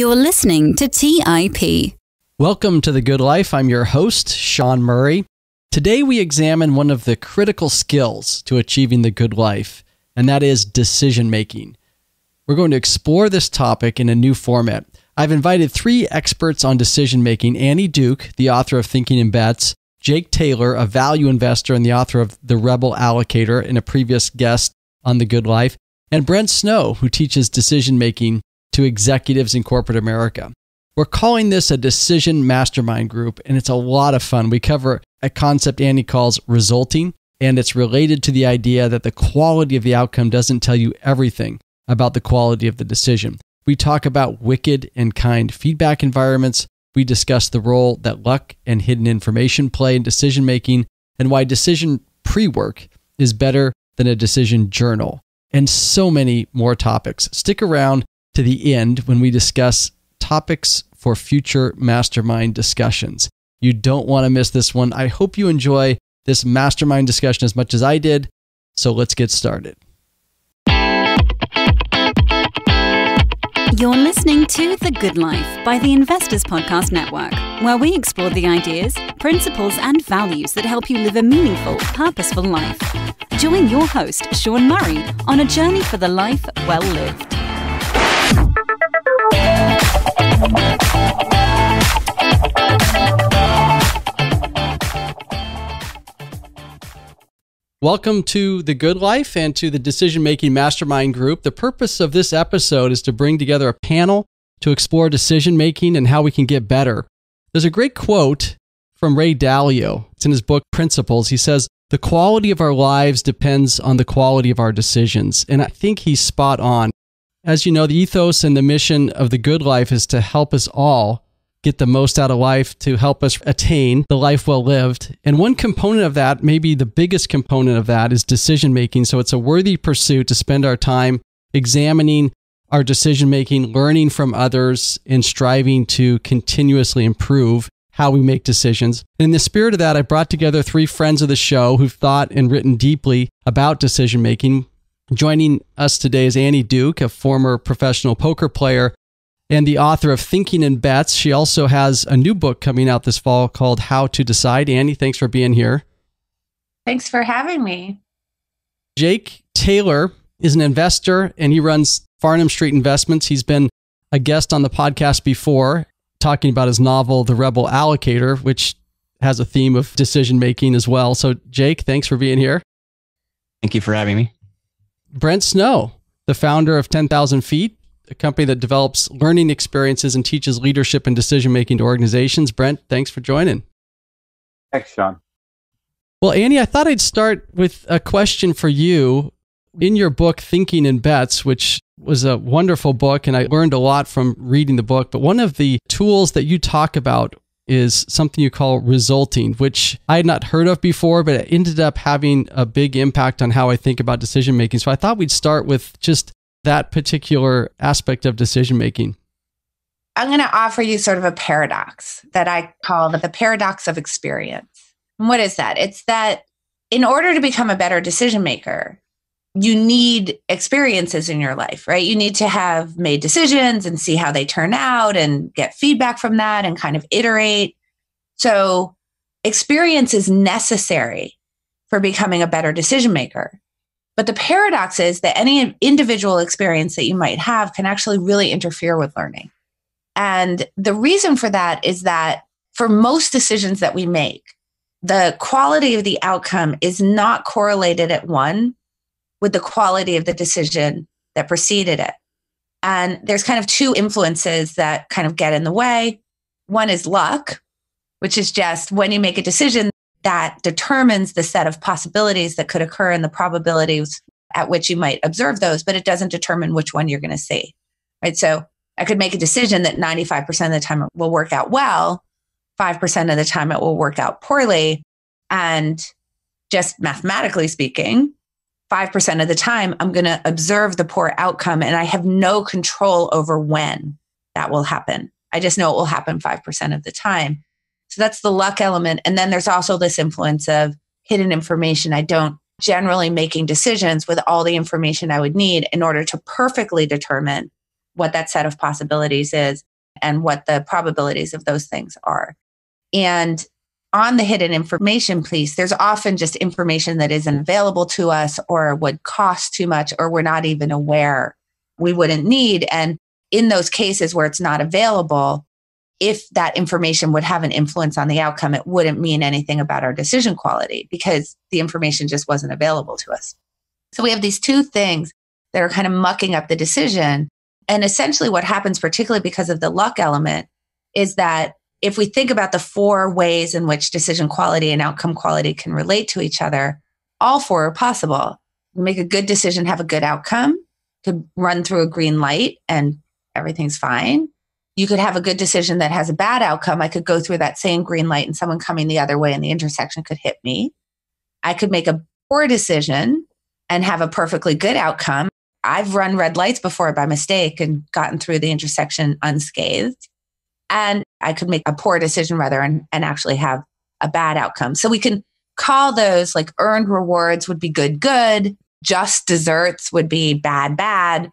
You're listening to TIP. Welcome to The Good Life. I'm your host, Sean Murray. Today we examine one of the critical skills to achieving the good life, and that is decision making. We're going to explore this topic in a new format. I've invited three experts on decision making Annie Duke, the author of Thinking in Bets, Jake Taylor, a value investor and the author of The Rebel Allocator, and a previous guest on The Good Life, and Brent Snow, who teaches decision making to executives in corporate America. We're calling this a decision mastermind group, and it's a lot of fun. We cover a concept Annie calls resulting, and it's related to the idea that the quality of the outcome doesn't tell you everything about the quality of the decision. We talk about wicked and kind feedback environments. We discuss the role that luck and hidden information play in decision making and why decision pre work is better than a decision journal, and so many more topics. Stick around to the end when we discuss topics for future mastermind discussions. You don't want to miss this one. I hope you enjoy this mastermind discussion as much as I did. So let's get started. You're listening to The Good Life by the Investors Podcast Network, where we explore the ideas, principles, and values that help you live a meaningful, purposeful life. Join your host, Sean Murray, on a journey for the life well lived. Welcome to The Good Life and to the Decision Making Mastermind Group. The purpose of this episode is to bring together a panel to explore decision making and how we can get better. There's a great quote from Ray Dalio. It's in his book Principles. He says, The quality of our lives depends on the quality of our decisions. And I think he's spot on. As you know, the ethos and the mission of The Good Life is to help us all get the most out of life to help us attain the life well lived. And one component of that, maybe the biggest component of that, is decision making. So it's a worthy pursuit to spend our time examining our decision making, learning from others, and striving to continuously improve how we make decisions. And in the spirit of that, I brought together three friends of the show who've thought and written deeply about decision making. Joining us today is Annie Duke, a former professional poker player and the author of Thinking in Bets. She also has a new book coming out this fall called How to Decide. Annie, thanks for being here. Thanks for having me. Jake Taylor is an investor and he runs Farnam Street Investments. He's been a guest on the podcast before, talking about his novel, The Rebel Allocator, which has a theme of decision making as well. So, Jake, thanks for being here. Thank you for having me. Brent Snow, the founder of 10,000 Feet, a company that develops learning experiences and teaches leadership and decision making to organizations. Brent, thanks for joining. Thanks, Sean. Well, Annie, I thought I'd start with a question for you. In your book, Thinking in Bets, which was a wonderful book, and I learned a lot from reading the book, but one of the tools that you talk about is something you call resulting, which I had not heard of before, but it ended up having a big impact on how I think about decision making. So I thought we'd start with just that particular aspect of decision making? I'm going to offer you sort of a paradox that I call the, paradox of experience. And what is that? It's that in order to become a better decision maker, you need experiences in your life, right? You need to have made decisions and see how they turn out and get feedback from that and kind of iterate. So, experience is necessary for becoming a better decision maker. But the paradox is that any individual experience that you might have can actually really interfere with learning. And the reason for that is that for most decisions that we make, the quality of the outcome is not correlated at one with the quality of the decision that preceded it. And there's kind of two influences that kind of get in the way. One is luck, which is just when you make a decision, that determines the set of possibilities that could occur and the probabilities at which you might observe those, but it doesn't determine which one you're going to see. Right. So I could make a decision that 95% of the time it will work out well, 5% of the time it will work out poorly. And just mathematically speaking, 5% of the time I'm going to observe the poor outcome and I have no control over when that will happen. I just know it will happen 5% of the time. So that's the luck element. And then there's also this influence of hidden information. I don't generally making decisions with all the information I would need in order to perfectly determine what that set of possibilities is. and what the probabilities of those things are. And on the hidden information piece, there's often just information that isn't available to us or would cost too much or we're not even aware we wouldn't need. And in those cases where it's not available, if that information would have an influence on the outcome, it wouldn't mean anything about our decision quality because the information just wasn't available to us. So we have these two things that are kind of mucking up the decision. And essentially, what happens, particularly because of the luck element, is that if we think about the four ways in which decision quality and outcome quality can relate to each other, all four are possible. Make a good decision, have a good outcome, could run through a green light and everything's fine. You could have a good decision that has a bad outcome. I could go through that same green light and someone coming the other way in the intersection could hit me. I could make a poor decision and have a perfectly good outcome. I've run red lights before by mistake and gotten through the intersection unscathed. And I could make a poor decision rather and, and actually have a bad outcome. So we can call those like earned rewards would be good, good. Just desserts would be bad, bad.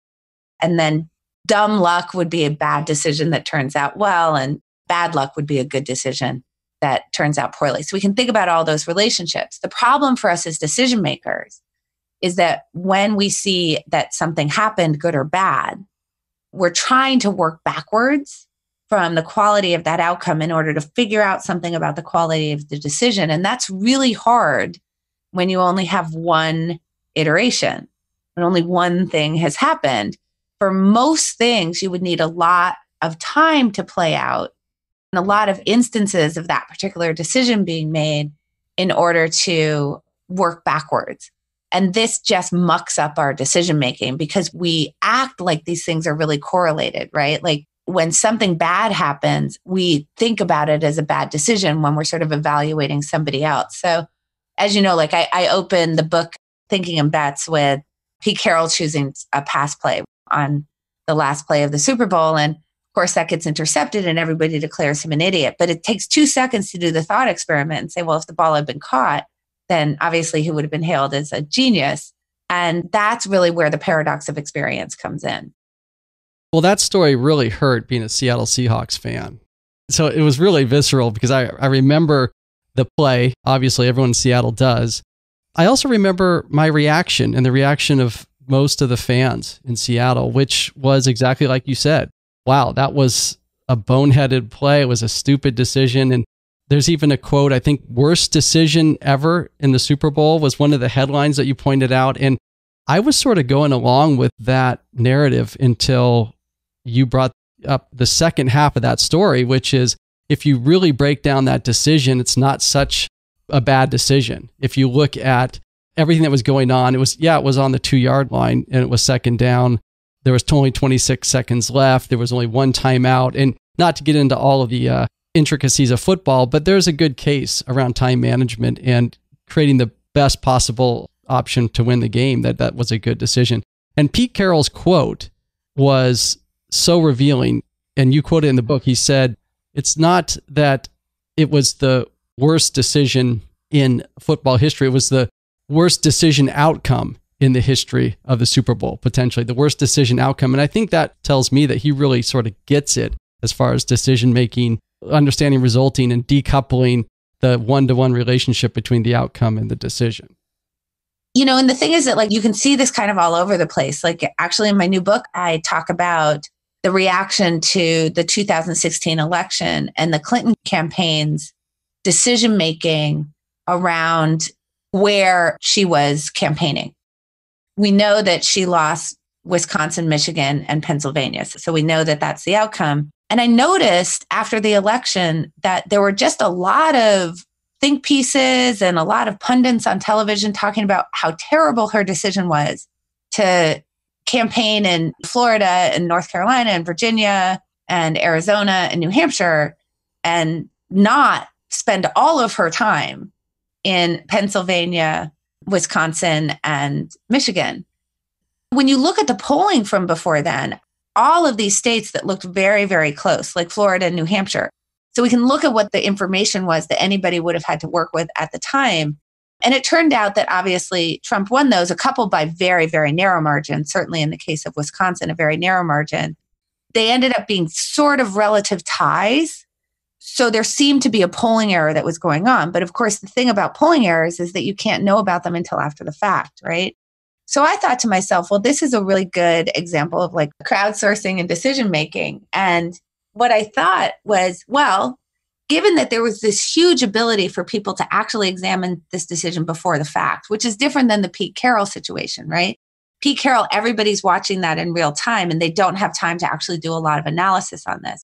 And then dumb luck would be a bad decision that turns out well. And bad luck would be a good decision that turns out poorly. So we can think about all those relationships. The problem for us as decision makers is that when we see that something happened, good or bad, we're trying to work backwards from the quality of that outcome in order to figure out something about the quality of the decision. And that's really hard when you only have one iteration, when only one thing has happened. For most things, you would need a lot of time to play out and a lot of instances of that particular decision being made in order to work backwards. And this just mucks up our decision making because we act like these things are really correlated, right? Like when something bad happens, we think about it as a bad decision when we're sort of evaluating somebody else. So, as you know, like I, I opened the book Thinking in Bets with Pete Carroll choosing a pass play on the last play of the Super Bowl. And of course, that gets intercepted and everybody declares him an idiot. But it takes two seconds to do the thought experiment and say, well, if the ball had been caught, then obviously he would have been hailed as a genius. And that's really where the paradox of experience comes in. Well, that story really hurt being a Seattle Seahawks fan. So it was really visceral because I, I remember the play. Obviously, everyone in Seattle does. I also remember my reaction and the reaction of most of the fans in Seattle, which was exactly like you said. Wow, that was a boneheaded play. It was a stupid decision. And there's even a quote, I think, worst decision ever in the Super Bowl was one of the headlines that you pointed out. And I was sort of going along with that narrative until you brought up the second half of that story, which is if you really break down that decision, it's not such a bad decision. If you look at everything that was going on, it was, yeah, it was on the two yard line and it was second down. There was only 26 seconds left. There was only one timeout. And not to get into all of the uh, intricacies of football, but there's a good case around time management and creating the best possible option to win the game that that was a good decision. And Pete Carroll's quote was so revealing. And you quote it in the book. He said, It's not that it was the worst decision in football history, it was the worst decision outcome in the history of the Super Bowl, potentially the worst decision outcome. And I think that tells me that he really sort of gets it as far as decision making, understanding resulting, and decoupling the one to one relationship between the outcome and the decision you know, and the thing is that like you can see this kind of all over the place. Like actually in my new book, I talk about the reaction to the 2016 election and the Clinton campaign's decision making around where she was campaigning. We know that she lost Wisconsin, Michigan, and Pennsylvania. So we know that that's the outcome. And I noticed after the election that there were just a lot of think pieces and a lot of pundits on television talking about how terrible her decision was to campaign in Florida and North Carolina and Virginia and Arizona and New Hampshire and not spend all of her time in Pennsylvania, Wisconsin, and Michigan. When you look at the polling from before then, all of these states that looked very, very close, like Florida and New Hampshire. So we can look at what the information was that anybody would have had to work with at the time and it turned out that obviously Trump won those, a couple by very, very narrow margin, certainly in the case of Wisconsin, a very narrow margin. they ended up being sort of relative ties. So there seemed to be a polling error that was going on. But of course, the thing about polling errors is that you can't know about them until after the fact, right? So I thought to myself, well, this is a really good example of like crowdsourcing and decision making. And what I thought was, well, given that there was this huge ability for people to actually examine this decision before the fact, which is different than the Pete Carroll situation, right? Pete Carroll, everybody's watching that in real time and they don't have time to actually do a lot of analysis on this.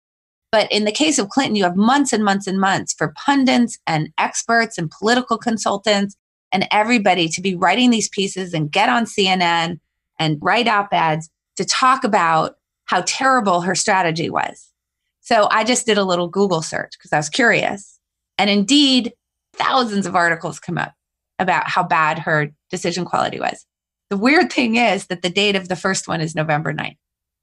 But in the case of Clinton, you have months and months and months for pundits and experts and political consultants and everybody to be writing these pieces and get on CNN and write op eds to talk about how terrible her strategy was. So I just did a little Google search because I was curious. And indeed, thousands of articles come up about how bad her decision quality was. The weird thing is that the date of the first one is November 9th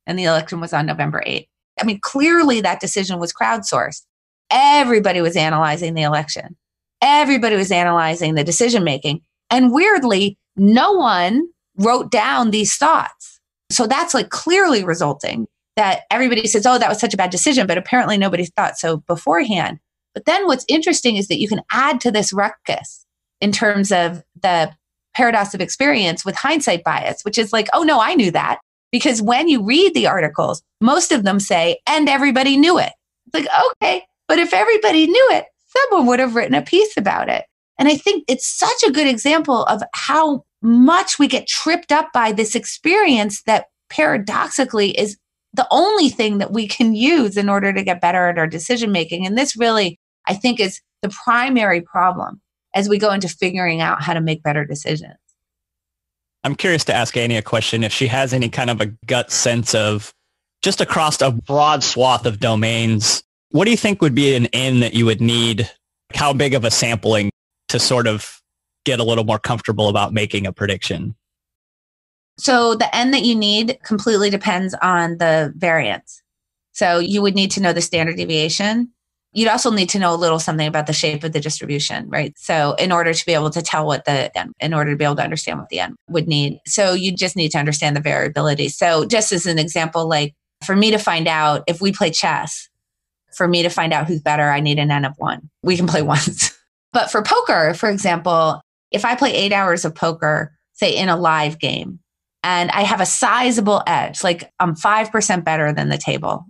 and the election was on November 8th. I mean, clearly that decision was crowdsourced. Everybody was analyzing the election. Everybody was analyzing the decision making. And weirdly, no one wrote down these thoughts. So that's like clearly resulting that everybody says, oh, that was such a bad decision, but apparently nobody thought so beforehand. But then what's interesting is that you can add to this ruckus in terms of the paradox of experience with hindsight bias, which is like, oh, no, I knew that. Because when you read the articles, most of them say, and everybody knew it. It's like, okay, but if everybody knew it, someone would have written a piece about it. And I think it's such a good example of how much we get tripped up by this experience that paradoxically is the only thing that we can use in order to get better at our decision making. And this really, I think, is the primary problem as we go into figuring out how to make better decisions. I'm curious to ask Annie a question if she has any kind of a gut sense of just across a broad swath of domains, what do you think would be an N that you would need? How big of a sampling to sort of get a little more comfortable about making a prediction? So the N that you need completely depends on the variance. So you would need to know the standard deviation. You'd also need to know a little something about the shape of the distribution, right? So in order to be able to tell what the N, in order to be able to understand what the N would need. So you just need to understand the variability. So just as an example, like for me to find out if we play chess, for me to find out who's better, I need an N of one. We can play once. but for poker, for example, if I play eight hours of poker, say in a live game, and I have a sizable edge, like I'm 5% better than the table.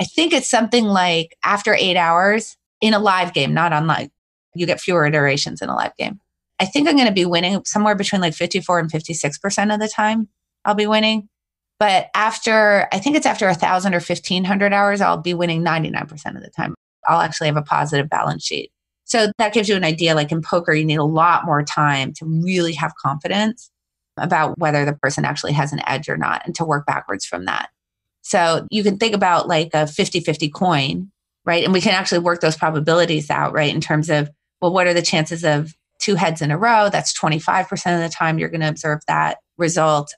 I think it's something like after eight hours in a live game, not online, you get fewer iterations in a live game. I think I'm going to be winning somewhere between like 54 and 56% of the time I'll be winning. But after, I think it's after a thousand or 1500 hours, I'll be winning 99% of the time. I'll actually have a positive balance sheet. So that gives you an idea. Like in poker, you need a lot more time to really have confidence about whether the person actually has an edge or not and to work backwards from that. So you can think about like a 50 50 coin, right? And we can actually work those probabilities out, right? In terms of, well, what are the chances of two heads in a row? That's 25% of the time you're going to observe that result.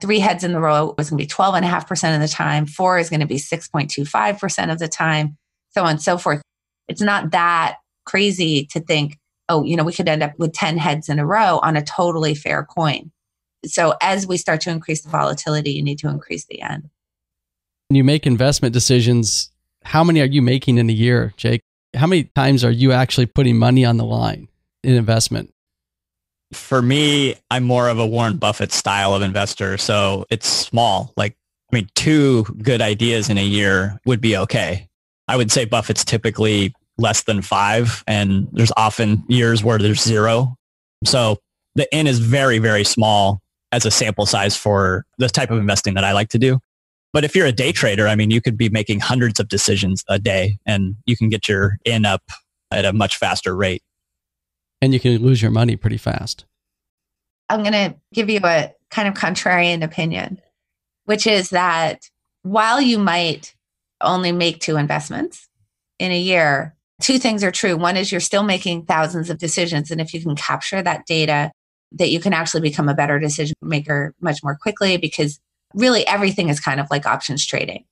Three heads in the row is going to be 12.5% of the time. Four is going to be 6.25% of the time, so on and so forth. It's not that crazy to think, oh, you know, we could end up with 10 heads in a row on a totally fair coin so as we start to increase the volatility, you need to increase the N. When you make investment decisions, how many are you making in a year, Jake? How many times are you actually putting money on the line in investment? For me, I'm more of a Warren Buffett style of investor. So it's small. Like, I mean, two good ideas in a year would be okay. I would say Buffett's typically less than five, and there's often years where there's zero. So the N is very, very small as a sample size for the type of investing that I like to do. But if you're a day trader, I mean, you could be making hundreds of decisions a day and you can get your N up at a much faster rate. And you can lose your money pretty fast. I'm going to give you a kind of contrarian opinion, which is that while you might only make two investments in a year, two things are true. One is you're still making thousands of decisions. And if you can capture that data that you can actually become a better decision maker much more quickly because really everything is kind of like options trading.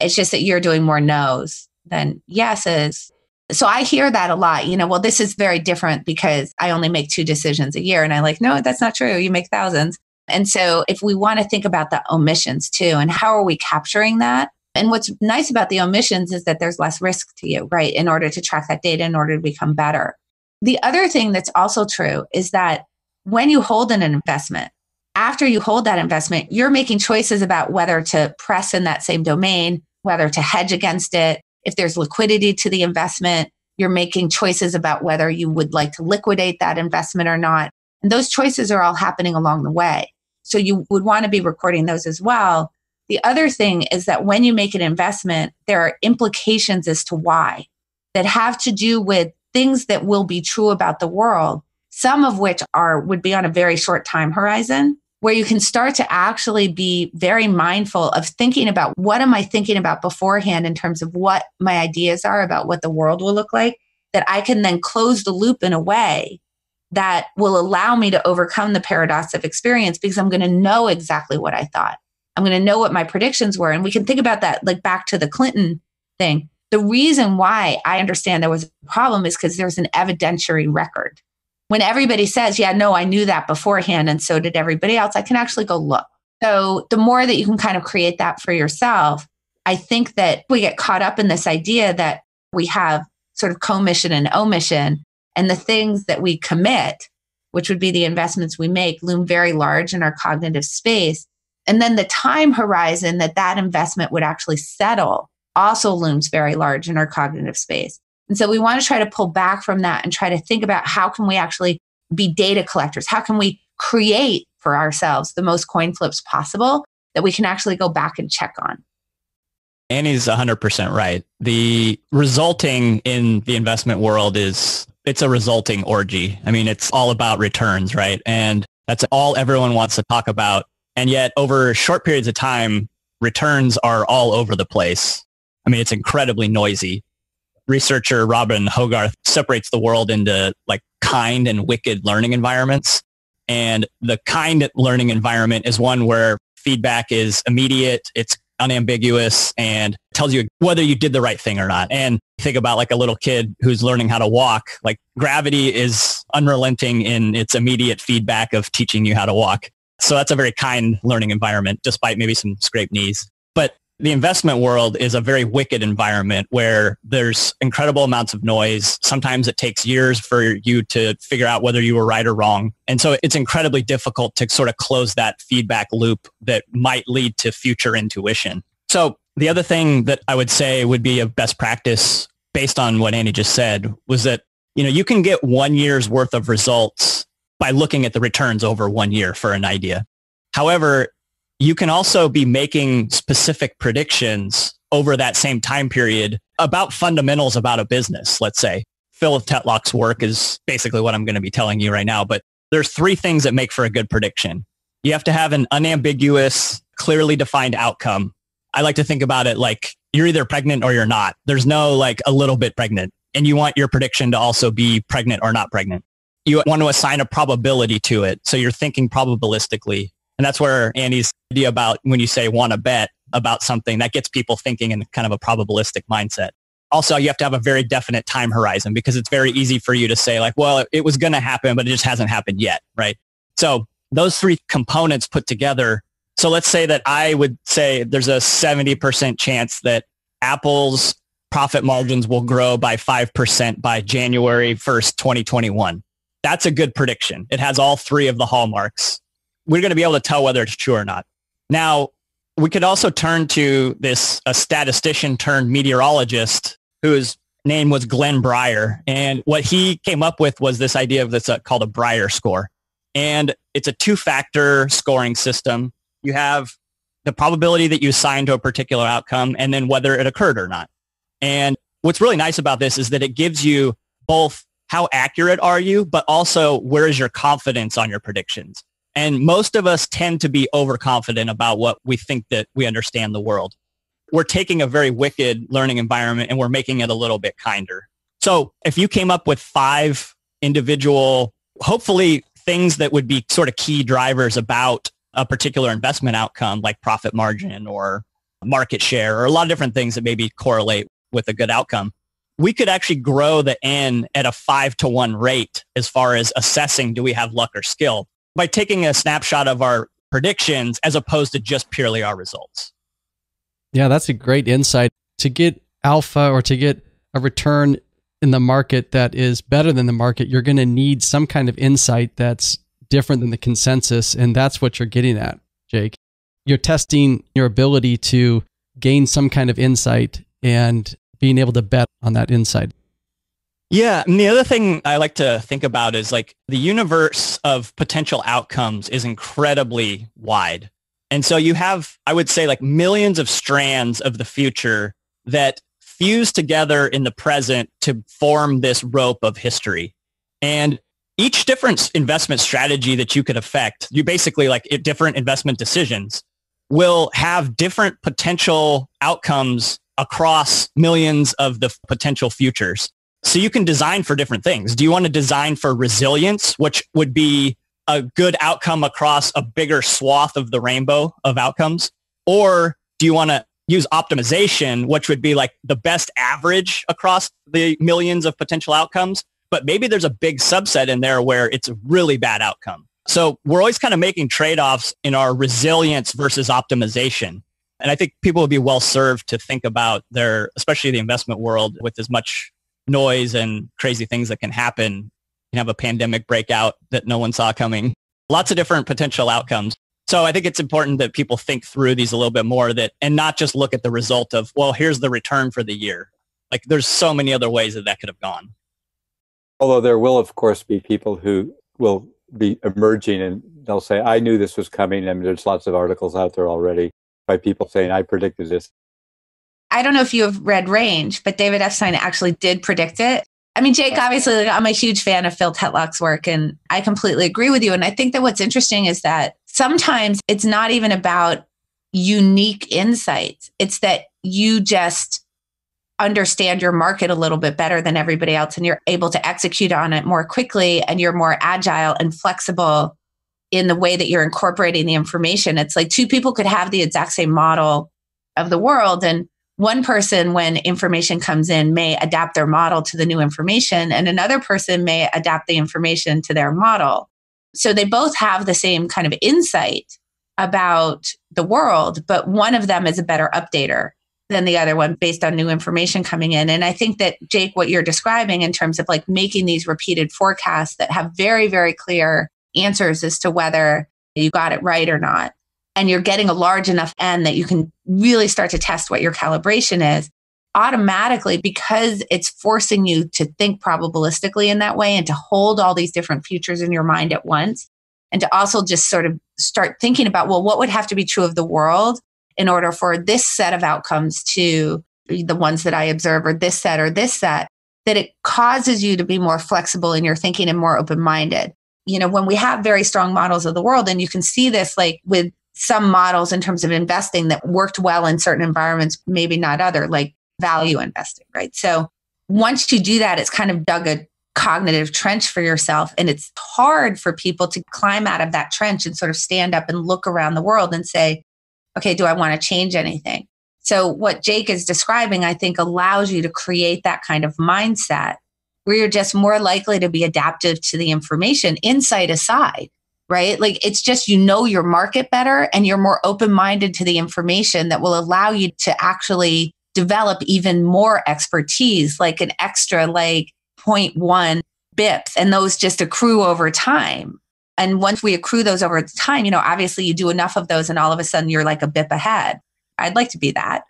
It's just that you're doing more no's than yeses. So I hear that a lot, you know, well, this is very different because I only make two decisions a year. And I like, no, that's not true. You make thousands. And so if we want to think about the omissions too, and how are we capturing that? And what's nice about the omissions is that there's less risk to you, right? In order to track that data, in order to become better. The other thing that's also true is that when you hold an investment, after you hold that investment, you're making choices about whether to press in that same domain, whether to hedge against it. If there's liquidity to the investment, you're making choices about whether you would like to liquidate that investment or not. And those choices are all happening along the way. So you would want to be recording those as well. The other thing is that when you make an investment, there are implications as to why that have to do with things that will be true about the world, some of which are would be on a very short time horizon where you can start to actually be very mindful of thinking about what am I thinking about beforehand in terms of what my ideas are about what the world will look like, that I can then close the loop in a way that will allow me to overcome the paradox of experience because I'm going to know exactly what I thought. I'm going to know what my predictions were. And we can think about that like back to the Clinton thing. The reason why I understand there was a problem is because there's an evidentiary record when everybody says, yeah, no, I knew that beforehand and so did everybody else, I can actually go look. So the more that you can kind of create that for yourself, I think that we get caught up in this idea that we have sort of commission and omission and the things that we commit, which would be the investments we make, loom very large in our cognitive space. And then the time horizon that that investment would actually settle also looms very large in our cognitive space. And so we want to try to pull back from that and try to think about how can we actually be data collectors? How can we create for ourselves the most coin flips possible that we can actually go back and check on? Annie's 100% right. The resulting in the investment world is it's a resulting orgy. I mean, it's all about returns, right? And that's all everyone wants to talk about. And yet over short periods of time, returns are all over the place. I mean, it's incredibly noisy researcher Robin Hogarth separates the world into like kind and wicked learning environments. And the kind learning environment is one where feedback is immediate, it's unambiguous, and tells you whether you did the right thing or not. And think about like a little kid who's learning how to walk. Like gravity is unrelenting in its immediate feedback of teaching you how to walk. So that's a very kind learning environment, despite maybe some scraped knees. But the investment world is a very wicked environment where there's incredible amounts of noise. Sometimes it takes years for you to figure out whether you were right or wrong. And so it's incredibly difficult to sort of close that feedback loop that might lead to future intuition. So the other thing that I would say would be a best practice based on what Annie just said was that, you know, you can get one year's worth of results by looking at the returns over one year for an idea. However, you can also be making specific predictions over that same time period about fundamentals about a business, let's say. Philip Tetlock's work is basically what I'm going to be telling you right now, but there's three things that make for a good prediction. You have to have an unambiguous, clearly defined outcome. I like to think about it like you're either pregnant or you're not. There's no like a little bit pregnant and you want your prediction to also be pregnant or not pregnant. You want to assign a probability to it. So you're thinking probabilistically and that's where Annie's idea about when you say want to bet about something, that gets people thinking in kind of a probabilistic mindset. Also, you have to have a very definite time horizon because it's very easy for you to say like, well, it was going to happen, but it just hasn't happened yet, right? So those three components put together. So let's say that I would say there's a 70% chance that Apple's profit margins will grow by 5% by January 1st, 2021. That's a good prediction. It has all three of the hallmarks we're going to be able to tell whether it's true or not. Now, we could also turn to this a statistician turned meteorologist whose name was Glenn Brier. And what he came up with was this idea of this uh, called a Brier score. And it's a two-factor scoring system. You have the probability that you assign to a particular outcome and then whether it occurred or not. And what's really nice about this is that it gives you both how accurate are you, but also where is your confidence on your predictions. And most of us tend to be overconfident about what we think that we understand the world. We're taking a very wicked learning environment and we're making it a little bit kinder. So if you came up with five individual, hopefully things that would be sort of key drivers about a particular investment outcome like profit margin or market share or a lot of different things that maybe correlate with a good outcome, we could actually grow the N at a five to one rate as far as assessing do we have luck or skill by taking a snapshot of our predictions as opposed to just purely our results. Yeah, that's a great insight. To get alpha or to get a return in the market that is better than the market, you're going to need some kind of insight that's different than the consensus. And that's what you're getting at, Jake. You're testing your ability to gain some kind of insight and being able to bet on that insight. Yeah. And the other thing I like to think about is like the universe of potential outcomes is incredibly wide. And so you have, I would say like millions of strands of the future that fuse together in the present to form this rope of history. And each different investment strategy that you could affect, you basically like different investment decisions will have different potential outcomes across millions of the potential futures. So you can design for different things. Do you want to design for resilience, which would be a good outcome across a bigger swath of the rainbow of outcomes? Or do you want to use optimization, which would be like the best average across the millions of potential outcomes? But maybe there's a big subset in there where it's a really bad outcome. So we're always kind of making trade-offs in our resilience versus optimization. And I think people would be well served to think about their, especially the investment world with as much noise and crazy things that can happen. You can have a pandemic breakout that no one saw coming. Lots of different potential outcomes. So I think it's important that people think through these a little bit more that and not just look at the result of, well, here's the return for the year. Like there's so many other ways that that could have gone. Although there will, of course, be people who will be emerging and they'll say, I knew this was coming. I mean, there's lots of articles out there already by people saying, I predicted this. I don't know if you have read Range, but David Epstein actually did predict it. I mean, Jake, obviously, like, I'm a huge fan of Phil Tetlock's work, and I completely agree with you. And I think that what's interesting is that sometimes it's not even about unique insights, it's that you just understand your market a little bit better than everybody else and you're able to execute on it more quickly and you're more agile and flexible in the way that you're incorporating the information. It's like two people could have the exact same model of the world and one person when information comes in may adapt their model to the new information and another person may adapt the information to their model. So they both have the same kind of insight about the world, but one of them is a better updater than the other one based on new information coming in. And I think that, Jake, what you're describing in terms of like making these repeated forecasts that have very, very clear answers as to whether you got it right or not, and you're getting a large enough N that you can really start to test what your calibration is automatically because it's forcing you to think probabilistically in that way and to hold all these different futures in your mind at once and to also just sort of start thinking about well what would have to be true of the world in order for this set of outcomes to the ones that I observe or this set or this set, that it causes you to be more flexible in your thinking and more open minded. You know, when we have very strong models of the world, and you can see this like with some models in terms of investing that worked well in certain environments, maybe not other, like value investing, right? So once you do that, it's kind of dug a cognitive trench for yourself. And it's hard for people to climb out of that trench and sort of stand up and look around the world and say, okay, do I want to change anything? So, what Jake is describing, I think, allows you to create that kind of mindset where you're just more likely to be adaptive to the information, insight aside, right? Like it's just you know your market better and you're more open minded to the information that will allow you to actually develop even more expertise, like an extra, like 0.1 bips, and those just accrue over time. And once we accrue those over time, you know, obviously you do enough of those and all of a sudden you're like a bip ahead. I'd like to be that.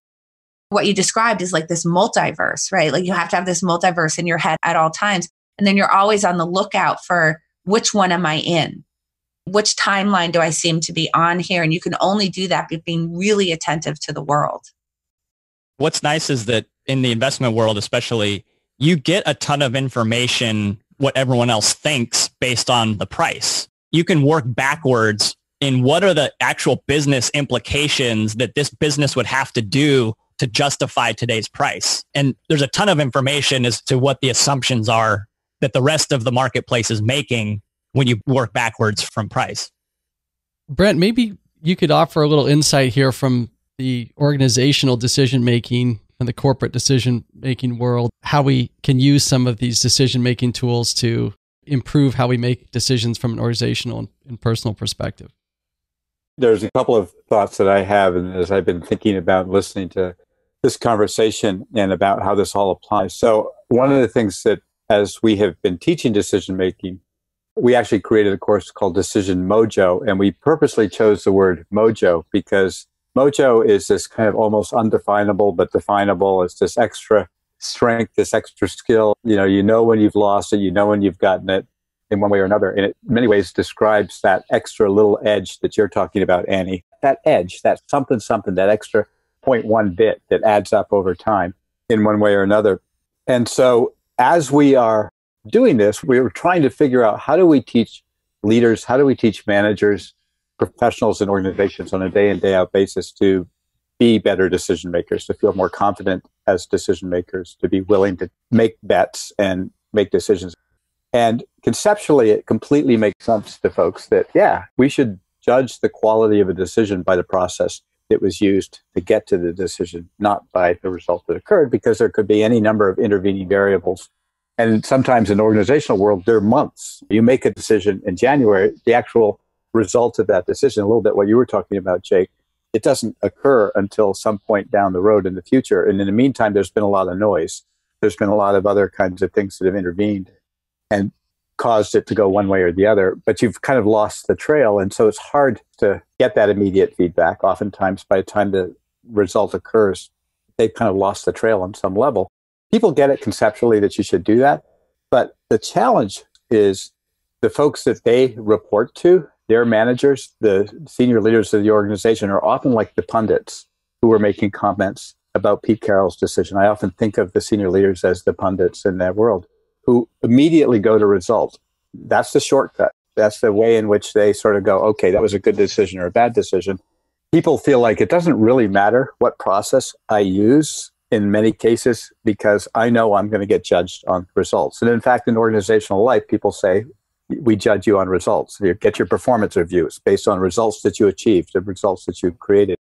What you described is like this multiverse, right? Like you have to have this multiverse in your head at all times. And then you're always on the lookout for which one am I in? Which timeline do I seem to be on here? And you can only do that by being really attentive to the world. What's nice is that in the investment world, especially, you get a ton of information, what everyone else thinks based on the price you can work backwards in what are the actual business implications that this business would have to do to justify today's price. And there's a ton of information as to what the assumptions are that the rest of the marketplace is making when you work backwards from price. Brent, maybe you could offer a little insight here from the organizational decision making and the corporate decision making world, how we can use some of these decision making tools to improve how we make decisions from an organizational and personal perspective? There's a couple of thoughts that I have, and as I've been thinking about listening to this conversation and about how this all applies. So, one of the things that, as we have been teaching decision making, we actually created a course called Decision Mojo, and we purposely chose the word mojo because mojo is this kind of almost undefinable but definable. It's this extra strength, this extra skill. You know, you know when you've lost it, you know when you've gotten it in one way or another. And it, in many ways, describes that extra little edge that you're talking about, Annie. That edge, that something, something, that extra 0.1 bit that adds up over time in one way or another. And so, as we are doing this, we were trying to figure out how do we teach leaders, how do we teach managers, professionals, and organizations on a day in, day out basis to be better decision makers, to feel more confident as decision makers, to be willing to make bets and make decisions. And conceptually, it completely makes sense to folks that, yeah, we should judge the quality of a decision by the process that was used to get to the decision, not by the result that occurred, because there could be any number of intervening variables. And sometimes in organizational world, they're months. You make a decision in January, the actual result of that decision, a little bit what you were talking about, Jake, it doesn't occur until some point down the road in the future. And in the meantime, there's been a lot of noise. There's been a lot of other kinds of things that have intervened and caused it to go one way or the other. But you've kind of lost the trail. And so it's hard to get that immediate feedback. Oftentimes, by the time the result occurs, they've kind of lost the trail on some level. People get it conceptually that you should do that. But the challenge is the folks that they report to their managers, the senior leaders of the organization, are often like the pundits who are making comments about Pete Carroll's decision. I often think of the senior leaders as the pundits in that world who immediately go to result. That's the shortcut. That's the way in which they sort of go, okay, that was a good decision or a bad decision. People feel like it doesn't really matter what process I use in many cases because I know I'm going to get judged on results. And in fact, in organizational life, people say, we judge you on results. You get your performance reviews based on results that you achieved, the results that you created.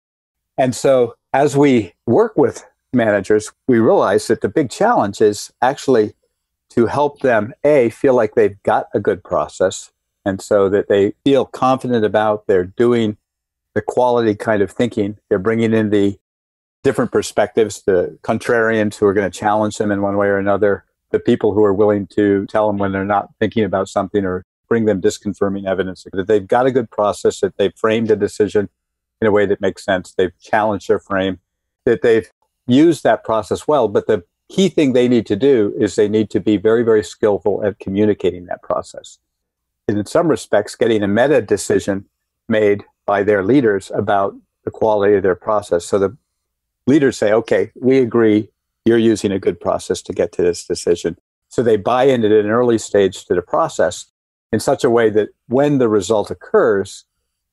And so as we work with managers, we realize that the big challenge is actually to help them, A, feel like they've got a good process. And so that they feel confident about they're doing the quality kind of thinking. They're bringing in the different perspectives, the contrarians who are going to challenge them in one way or another, the people who are willing to tell them when they're not thinking about something or bring them disconfirming evidence that they've got a good process, that they've framed a decision in a way that makes sense, they've challenged their frame, that they've used that process well. But the key thing they need to do is they need to be very, very skillful at communicating that process. And in some respects, getting a meta decision made by their leaders about the quality of their process. So the leaders say, okay, we agree you're using a good process to get to this decision. So they buy in at an early stage to the process in such a way that when the result occurs,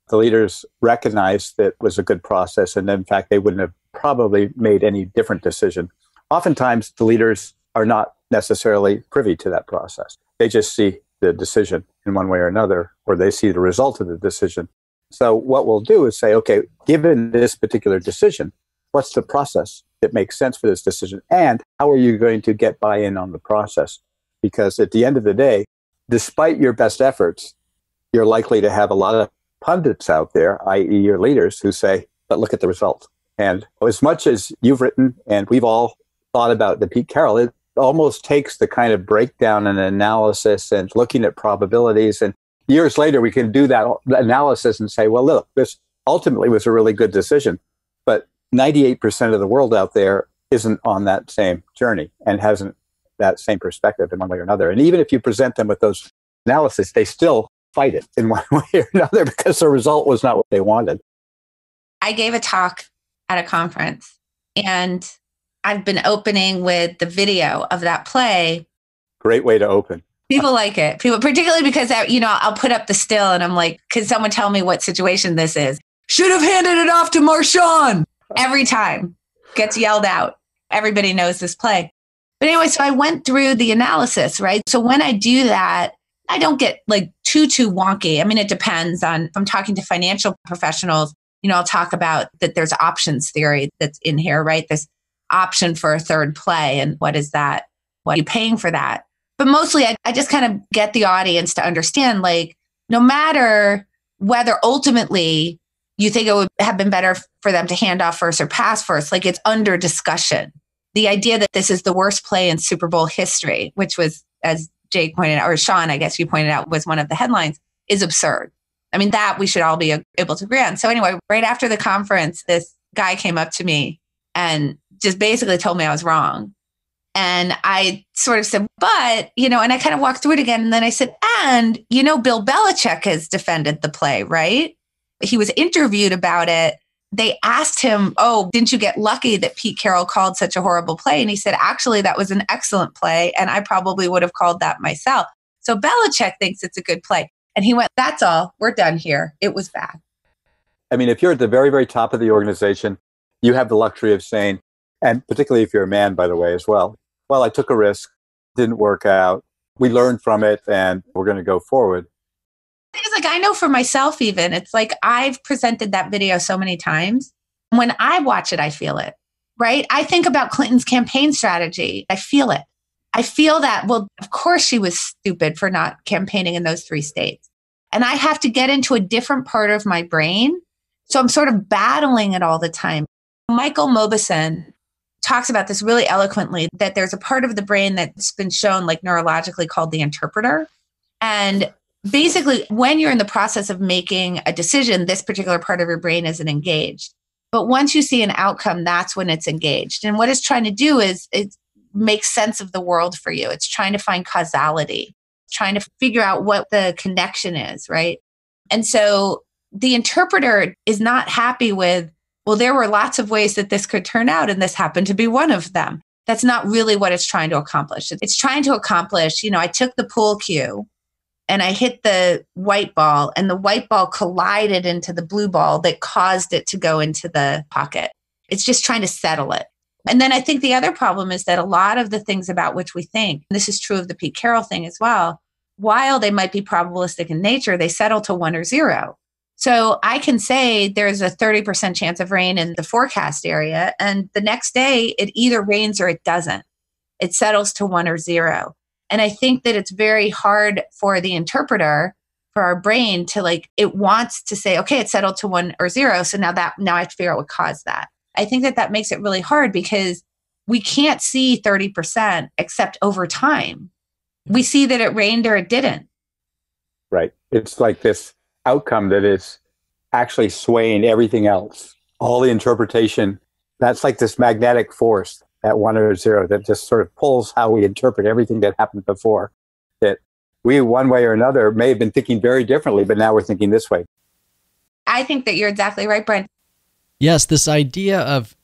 the leaders recognize that was a good process. And in fact, they wouldn't have probably made any different decision. Oftentimes, the leaders are not necessarily privy to that process. They just see the decision in one way or another, or they see the result of the decision. So, what we'll do is say, okay, given this particular decision, what's the process? that makes sense for this decision? And how are you going to get buy in on the process? Because at the end of the day, despite your best efforts, you're likely to have a lot of pundits out there, i.e., your leaders, who say, but look at the result. And as much as you've written and we've all thought about the Pete Carroll, it almost takes the kind of breakdown and analysis and looking at probabilities. And years later, we can do that analysis and say, well, look, this ultimately was a really good decision. But 98% of the world out there isn't on that same journey and hasn't that same perspective in one way or another. And even if you present them with those analysis, they still fight it in one way or another because the result was not what they wanted. I gave a talk at a conference and I've been opening with the video of that play. Great way to open. People like it. People, particularly because I, you know, I'll put up the still and I'm like, "Can someone tell me what situation this is?" Should have handed it off to Marshawn every time gets yelled out. Everybody knows this play. But anyway, so I went through the analysis, right? So when I do that, I don't get like too, too wonky. I mean, it depends on if I'm talking to financial professionals, you know, I'll talk about that there's options theory that's in here, right? This option for a third play. And what is that? What are you paying for that? But mostly I, I just kind of get the audience to understand like, no matter whether ultimately you think it would have been better for them to hand off first or pass first. Like it's under discussion. The idea that this is the worst play in Super Bowl history, which was, as Jake pointed out, or Sean, I guess you pointed out, was one of the headlines, is absurd. I mean, that we should all be able to agree on. So, anyway, right after the conference, this guy came up to me and just basically told me I was wrong. And I sort of said, but, you know, and I kind of walked through it again. And then I said, and, you know, Bill Belichick has defended the play, right? He was interviewed about it. They asked him, oh, didn't you get lucky that Pete Carroll called such a horrible play? And he said, actually, that was an excellent play. And I probably would have called that myself. So Belichick thinks it's a good play. And he went, that's all. We're done here. It was bad. I mean, if you're at the very, very top of the organization, you have the luxury of saying, and particularly if you're a man, by the way, as well, well, I took a risk, didn't work out. We learned from it and we're going to go forward. Because, like, I know for myself, even, it's like I've presented that video so many times. When I watch it, I feel it, right? I think about Clinton's campaign strategy. I feel it. I feel that, well, of course she was stupid for not campaigning in those three states. And I have to get into a different part of my brain. So I'm sort of battling it all the time. Michael Mauboussin talks about this really eloquently that there's a part of the brain that's been shown like neurologically called the interpreter. And basically, when you're in the process of making a decision, this particular part of your brain isn't engaged. But once you see an outcome, that's when it's engaged. And what it's trying to do is it makes sense of the world for you. It's trying to find causality, trying to figure out what the connection is, right? And so the interpreter is not happy with well, there were lots of ways that this could turn out, and this happened to be one of them. That's not really what it's trying to accomplish. It's trying to accomplish, you know, I took the pool cue and I hit the white ball, and the white ball collided into the blue ball that caused it to go into the pocket. It's just trying to settle it. And then I think the other problem is that a lot of the things about which we think, this is true of the Pete Carroll thing as well, while they might be probabilistic in nature, they settle to one or zero. So I can say there's a 30% chance of rain in the forecast area. And the next day, it either rains or it doesn't. It settles to one or zero. And I think that it's very hard for the interpreter, for our brain to like, it wants to say, okay, it settled to one or zero. So now that, now I have to figure out what caused that. I think that that makes it really hard because we can't see 30% except over time. We see that it rained or it didn't. Right. It's like this outcome that is actually swaying everything else. All the interpretation, that's like this magnetic force at one or zero that just sort of pulls how we interpret everything that happened before. That we, one way or another, may have been thinking very differently, but now we're thinking this way. I think that you're exactly right, Brent. Yes, this idea of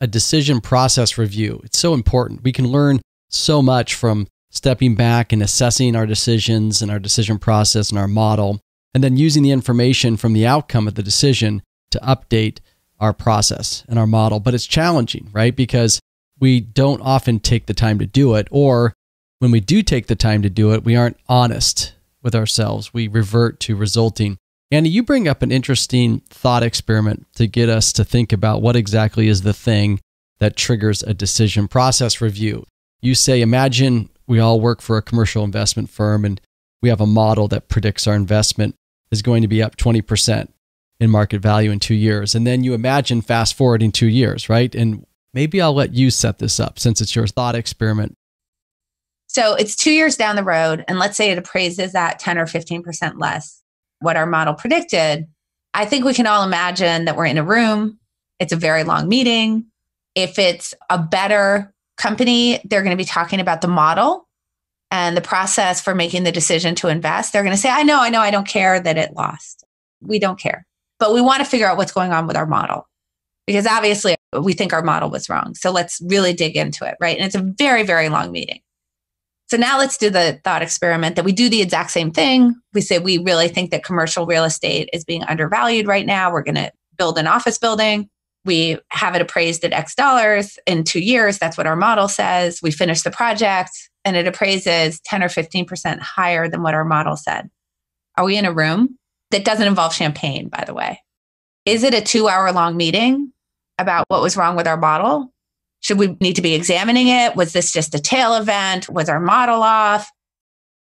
a decision process review, it's so important. We can learn so much from stepping back and assessing our decisions and our decision process and our model and then using the information from the outcome of the decision to update our process and our model. But it's challenging, right? Because we don't often take the time to do it, or when we do take the time to do it, we aren't honest with ourselves. We revert to resulting. Annie, you bring up an interesting thought experiment to get us to think about what exactly is the thing that triggers a decision process review. You say, imagine we all work for a commercial investment firm and we have a model that predicts our investment is going to be up 20% in market value in two years. And then you imagine fast forwarding two years, right? And maybe I'll let you set this up since it's your thought experiment. So it's two years down the road, and let's say it appraises at 10 or 15% less what our model predicted. I think we can all imagine that we're in a room, it's a very long meeting. If it's a better company, they're going to be talking about the model and the process for making the decision to invest, they're going to say, I know, I know, I don't care that it lost. We don't care. But we want to figure out what's going on with our model because obviously we think our model was wrong. So let's really dig into it, right? And it's a very, very long meeting. So now let's do the thought experiment that we do the exact same thing. We say we really think that commercial real estate is being undervalued right now. We're going to build an office building. We have it appraised at X dollars in two years. That's what our model says. We finish the project and it appraises 10 or 15% higher than what our model said. Are we in a room that doesn't involve champagne, by the way? Is it a two hour long meeting about what was wrong with our model? Should we need to be examining it? Was this just a tail event? Was our model off?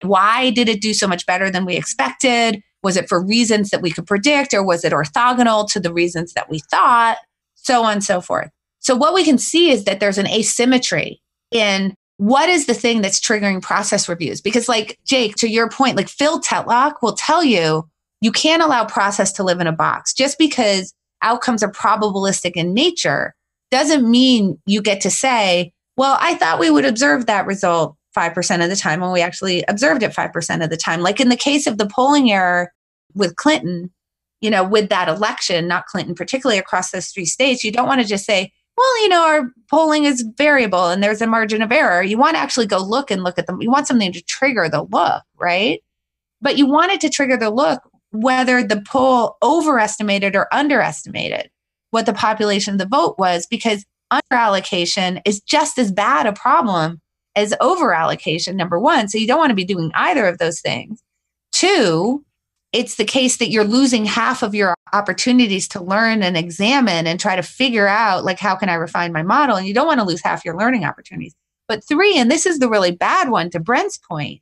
Why did it do so much better than we expected? Was it for reasons that we could predict, or was it orthogonal to the reasons that we thought? So on and so forth. So, what we can see is that there's an asymmetry in what is the thing that's triggering process reviews? Because, like Jake, to your point, like Phil Tetlock will tell you, you can't allow process to live in a box. Just because outcomes are probabilistic in nature doesn't mean you get to say, well, I thought we would observe that result 5% of the time when we actually observed it 5% of the time. Like in the case of the polling error with Clinton, you know, with that election, not Clinton particularly across those three states, you don't want to just say, well, you know, our polling is variable and there's a margin of error. You want to actually go look and look at them. You want something to trigger the look, right? But you want it to trigger the look whether the poll overestimated or underestimated what the population of the vote was, because underallocation is just as bad a problem as overallocation, number one. So you don't want to be doing either of those things. Two, it's the case that you're losing half of your opportunities to learn and examine and try to figure out like how can i refine my model and you don't want to lose half your learning opportunities but three and this is the really bad one to brent's point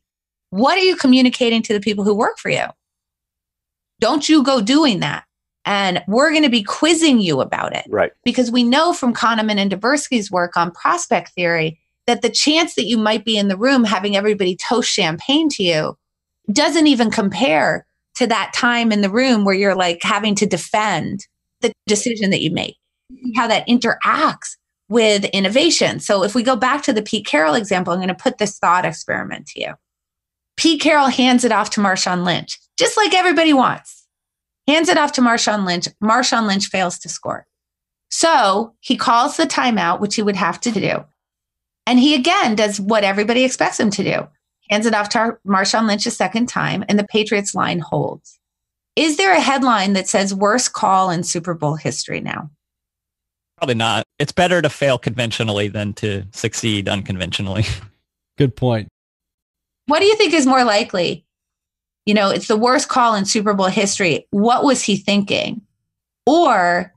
what are you communicating to the people who work for you don't you go doing that. And we're going to be quizzing you about it. Right. Because we know from kahneman and tversky's work on prospect theory that the chance that you might be in the room having everybody toast champagne to you doesn't even compare to that time in the room where you're like having to defend the decision that you make, how that interacts with innovation. So if we go back to the Pete Carroll example, I'm going to put this thought experiment to you. Pete Carroll hands it off to Marshawn Lynch, just like everybody wants. Hands it off to Marshawn Lynch. Marshawn Lynch fails to score. So he calls the timeout, which he would have to do. And he again does what everybody expects him to do hands it off to Marshawn Lynch a second time, and the Patriots line holds. Is there a headline that says worst call in Super Bowl history now? Probably not. It's better to fail conventionally than to succeed unconventionally. Good point. What do you think is more likely? You know, it's the worst call in Super Bowl history. What was he thinking? Or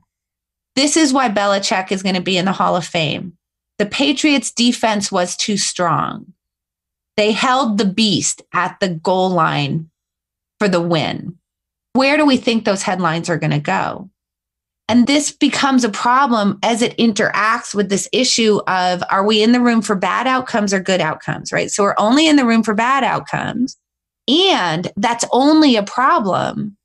this is why Belichick is going to be in the Hall of Fame. The Patriots defense was too strong. They held the beast at the goal line for the win. Where do we think those headlines are going to go? And this becomes a problem as it interacts with this issue of are we in the room for bad outcomes or good outcomes, right? So we're only in the room for bad outcomes. And that's only a problem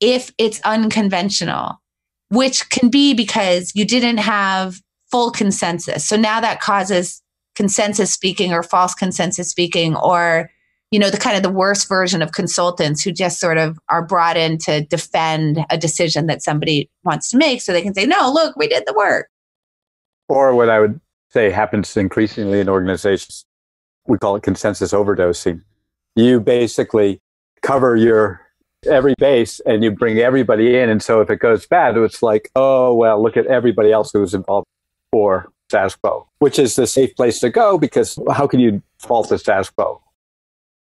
if it's unconventional, which can be because you didn't have full consensus. So now that causes consensus speaking or false consensus speaking or you know the kind of the worst version of consultants who just sort of are brought in to defend a decision that somebody wants to make so they can say no look we did the work or what i would say happens increasingly in organizations we call it consensus overdosing you basically cover your every base and you bring everybody in and so if it goes bad it's like oh well look at everybody else who was involved or status quo, which is the safe place to go because how can you fault the status quo?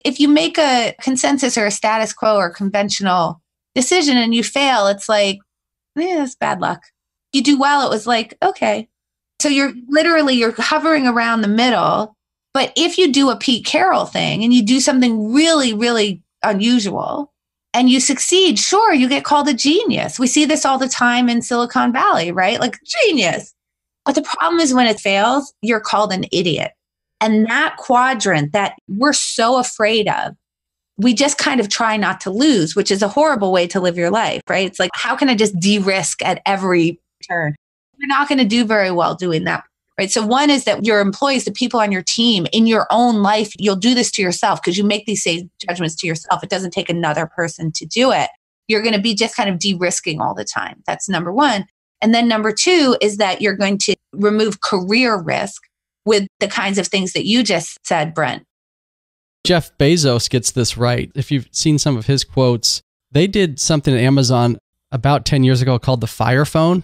If you make a consensus or a status quo or conventional decision and you fail, it's like, yeah, it's bad luck. You do well, it was like, okay. So you're literally you're hovering around the middle. But if you do a Pete Carroll thing and you do something really, really unusual and you succeed, sure, you get called a genius. We see this all the time in Silicon Valley, right? Like genius. But the problem is when it fails, you're called an idiot. And that quadrant that we're so afraid of, we just kind of try not to lose, which is a horrible way to live your life, right? It's like, how can I just de risk at every turn? You're not going to do very well doing that. Right. So, one is that your employees, the people on your team, in your own life, you'll do this to yourself because you make these same judgments to yourself. It doesn't take another person to do it. You're going to be just kind of de risking all the time. That's number one. And then number two is that you're going to remove career risk with the kinds of things that you just said, Brent. Jeff Bezos gets this right. If you've seen some of his quotes, they did something at Amazon about 10 years ago called the Fire Phone,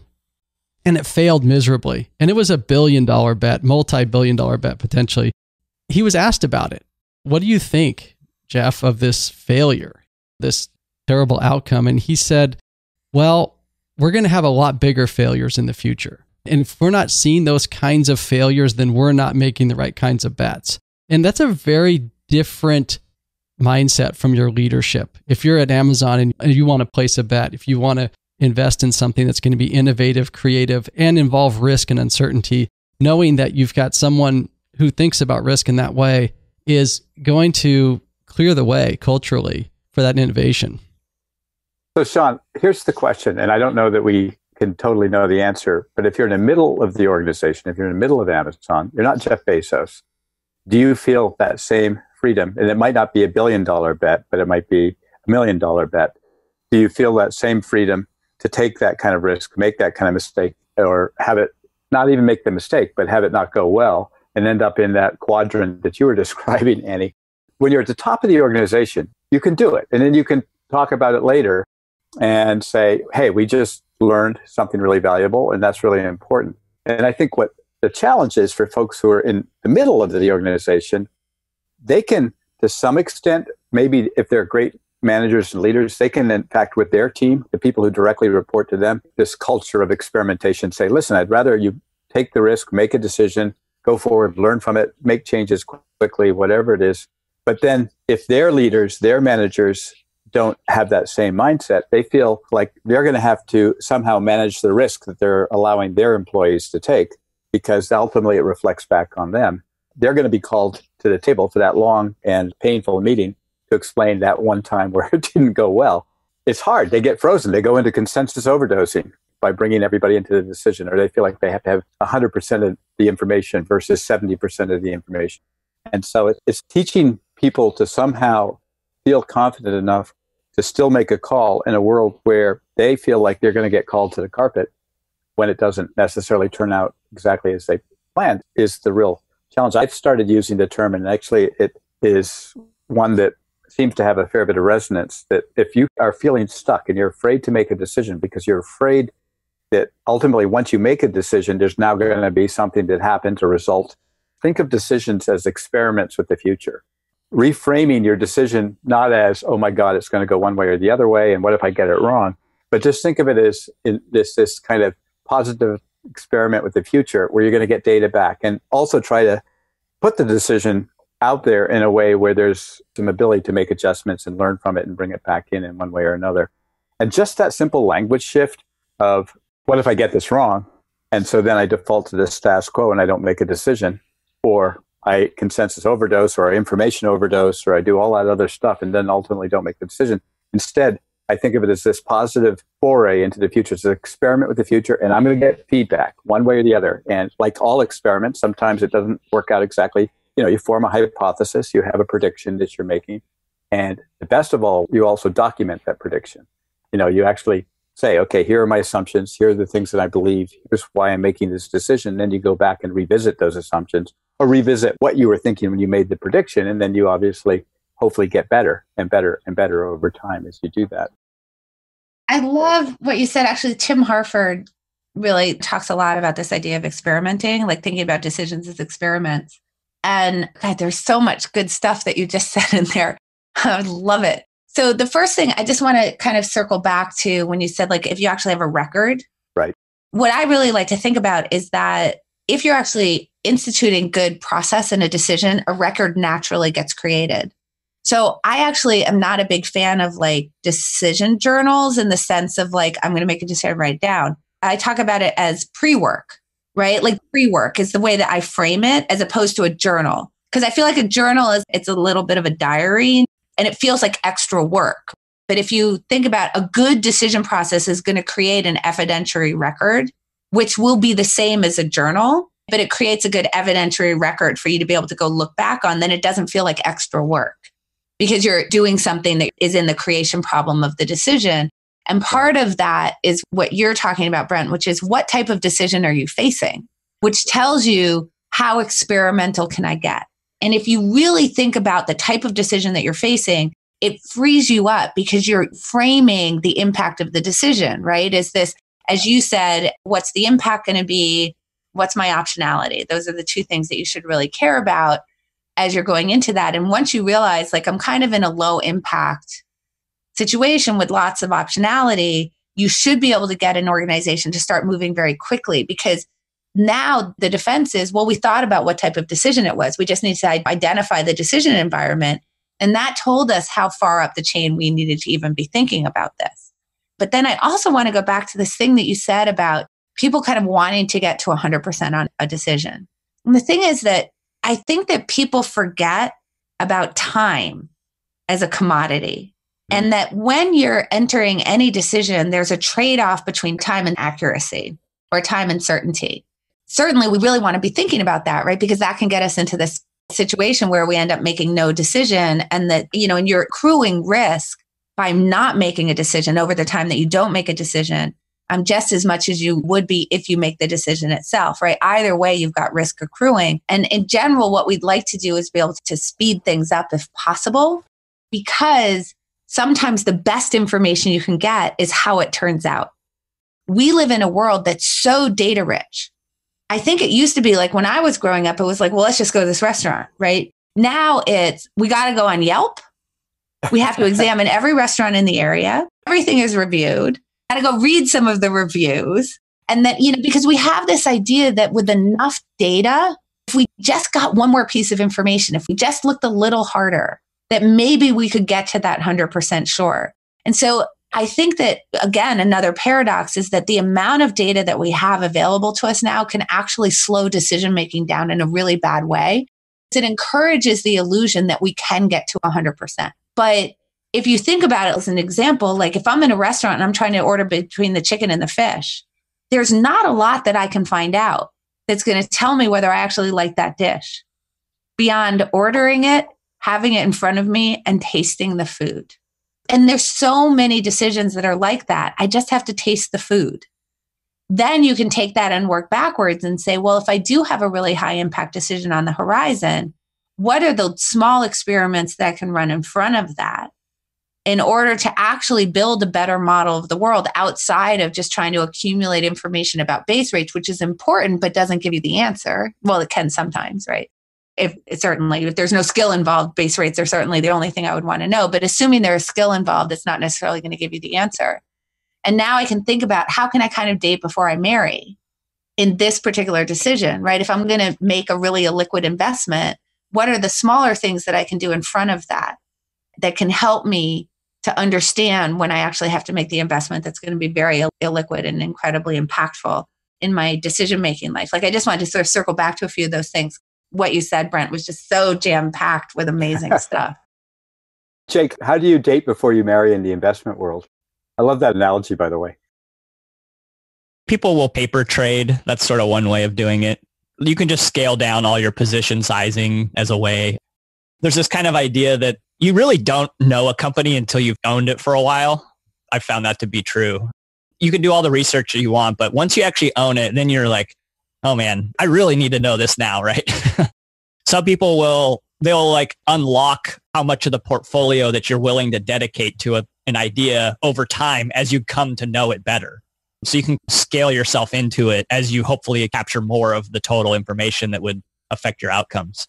and it failed miserably. And it was a billion dollar bet, multi billion dollar bet potentially. He was asked about it. What do you think, Jeff, of this failure, this terrible outcome? And he said, Well, we're going to have a lot bigger failures in the future. And if we're not seeing those kinds of failures, then we're not making the right kinds of bets. And that's a very different mindset from your leadership. If you're at Amazon and you want to place a bet, if you want to invest in something that's going to be innovative, creative, and involve risk and uncertainty, knowing that you've got someone who thinks about risk in that way is going to clear the way culturally for that innovation. So, Sean, here's the question, and I don't know that we can totally know the answer, but if you're in the middle of the organization, if you're in the middle of Amazon, you're not Jeff Bezos, do you feel that same freedom? And it might not be a billion dollar bet, but it might be a million dollar bet. Do you feel that same freedom to take that kind of risk, make that kind of mistake, or have it not even make the mistake, but have it not go well and end up in that quadrant that you were describing, Annie? When you're at the top of the organization, you can do it. And then you can talk about it later and say, hey, we just learned something really valuable, and that's really important. And I think what the challenge is for folks who are in the middle of the organization, they can, to some extent, maybe if they're great managers and leaders, they can, in fact, with their team, the people who directly report to them, this culture of experimentation say, listen, I'd rather you take the risk, make a decision, go forward, learn from it, make changes quickly, whatever it is. But then if their leaders, their managers don't have that same mindset, they feel like they're going to have to somehow manage the risk that they're allowing their employees to take because ultimately it reflects back on them. They're going to be called to the table for that long and painful meeting to explain that one time where it didn't go well. It's hard. They get frozen. They go into consensus overdosing by bringing everybody into the decision, or they feel like they have to have 100% of the information versus 70% of the information. And so it's teaching people to somehow feel confident enough to still make a call in a world where they feel like they're going to get called to the carpet when it doesn't necessarily turn out exactly as they planned is the real challenge. I've started using the term, and actually, it is one that seems to have a fair bit of resonance that if you are feeling stuck and you're afraid to make a decision because you're afraid that ultimately once you make a decision there's now going to be something that happens or result think of decisions as experiments with the future. Reframing your decision not as oh my god it's going to go one way or the other way and what if i get it wrong? but just think of it as this this kind of positive experiment with the future where you're going to get data back and also try to put the decision out there in a way where there's some ability to make adjustments and learn from it and bring it back in in one way or another. And just that simple language shift of what if I get this wrong? And so then I default to the status quo and I don't make a decision, or I consensus overdose, or information overdose, or I do all that other stuff and then ultimately don't make the decision. Instead, I think of it as this positive foray into the future. It's an experiment with the future, and I'm going to get feedback one way or the other. And like all experiments, sometimes it doesn't work out exactly. You know, you form a hypothesis, you have a prediction that you're making, and the best of all, you also document that prediction. You know, you actually say, okay, here are my assumptions. Here are the things that I believe. Here's why I'm making this decision. Then you go back and revisit those assumptions or revisit what you were thinking when you made the prediction. And then you obviously hopefully get better and better and better over time as you do that. I love what you said. Actually, Tim Harford really talks a lot about this idea of experimenting, like thinking about decisions as experiments. And God, there's so much good stuff that you just said in there. I love it. So the first thing I just want to kind of circle back to when you said like if you actually have a record. Right. What I really like to think about is that if you're actually instituting good process in a decision, a record naturally gets created. So I actually am not a big fan of like decision journals in the sense of like, I'm going to make a decision, write down. I talk about it as pre work, right? Like pre work is the way that I frame it as opposed to a journal. Cause I feel like a journal is, it's a little bit of a diary and it feels like extra work. But if you think about a good decision process is going to create an evidentiary record, which will be the same as a journal, but it creates a good evidentiary record for you to be able to go look back on, then it doesn't feel like extra work because you're doing something that is in the creation problem of the decision. And part of that is what you're talking about, Brent, which is what type of decision are you facing, which tells you how experimental can I get? And if you really think about the type of decision that you're facing, it frees you up because you're framing the impact of the decision, right? Is this, as you said, what's the impact going to be? What's my optionality? Those are the two things that you should really care about as you're going into that. And once you realize, like, I'm kind of in a low impact situation with lots of optionality, you should be able to get an organization to start moving very quickly because now the defense is, well, we thought about what type of decision it was. We just need to identify the decision environment. And that told us how far up the chain we needed to even be thinking about this. But then I also want to go back to this thing that you said about people kind of wanting to get to 100% on a decision. And the thing is that I think that people forget about time as a commodity. Mm-hmm. And that when you're entering any decision, there's a trade off between time and accuracy or time and certainty. Certainly, we really want to be thinking about that, right? Because that can get us into this situation where we end up making no decision and that, you know, and you're accruing risk by not making a decision over the time that you don't make a decision um, just as much as you would be if you make the decision itself, right? Either way, you've got risk accruing. And in general, what we'd like to do is be able to speed things up if possible, because sometimes the best information you can get is how it turns out. We live in a world that's so data rich. I think it used to be like when I was growing up, it was like, well, let's just go to this restaurant, right? Now it's we got to go on Yelp. We have to examine every restaurant in the area. Everything is reviewed got to go read some of the reviews. And that, you know, because we have this idea that with enough data, if we just got one more piece of information, if we just looked a little harder, that maybe we could get to that 100% sure. And so I think that, again, another paradox is that the amount of data that we have available to us now can actually slow decision making down in a really bad way. It encourages the illusion that we can get to 100%. But if you think about it as an example, like if I'm in a restaurant and I'm trying to order between the chicken and the fish, there's not a lot that I can find out that's going to tell me whether I actually like that dish beyond ordering it, having it in front of me, and tasting the food. And there's so many decisions that are like that. I just have to taste the food. Then you can take that and work backwards and say, well, if I do have a really high impact decision on the horizon, what are the small experiments that I can run in front of that? in order to actually build a better model of the world outside of just trying to accumulate information about base rates, which is important but doesn't give you the answer. Well, it can sometimes, right? If certainly if there's no skill involved, base rates are certainly the only thing I would want to know. But assuming there is skill involved, it's not necessarily going to give you the answer. And now I can think about how can I kind of date before I marry in this particular decision, right? If I'm going to make a really illiquid investment, what are the smaller things that I can do in front of that that can help me to understand when I actually have to make the investment that's going to be very Ill- illiquid and incredibly impactful in my decision making life. Like I just wanted to sort of circle back to a few of those things. What you said, Brent, was just so jam packed with amazing stuff. Jake, how do you date before you marry in the investment world? I love that analogy, by the way. People will paper trade. That's sort of one way of doing it. You can just scale down all your position sizing as a way. There's this kind of idea that you really don't know a company until you've owned it for a while. I found that to be true. You can do all the research you want, but once you actually own it, then you're like, oh man, I really need to know this now, right? Some people will, they'll like unlock how much of the portfolio that you're willing to dedicate to a, an idea over time as you come to know it better. So you can scale yourself into it as you hopefully capture more of the total information that would affect your outcomes.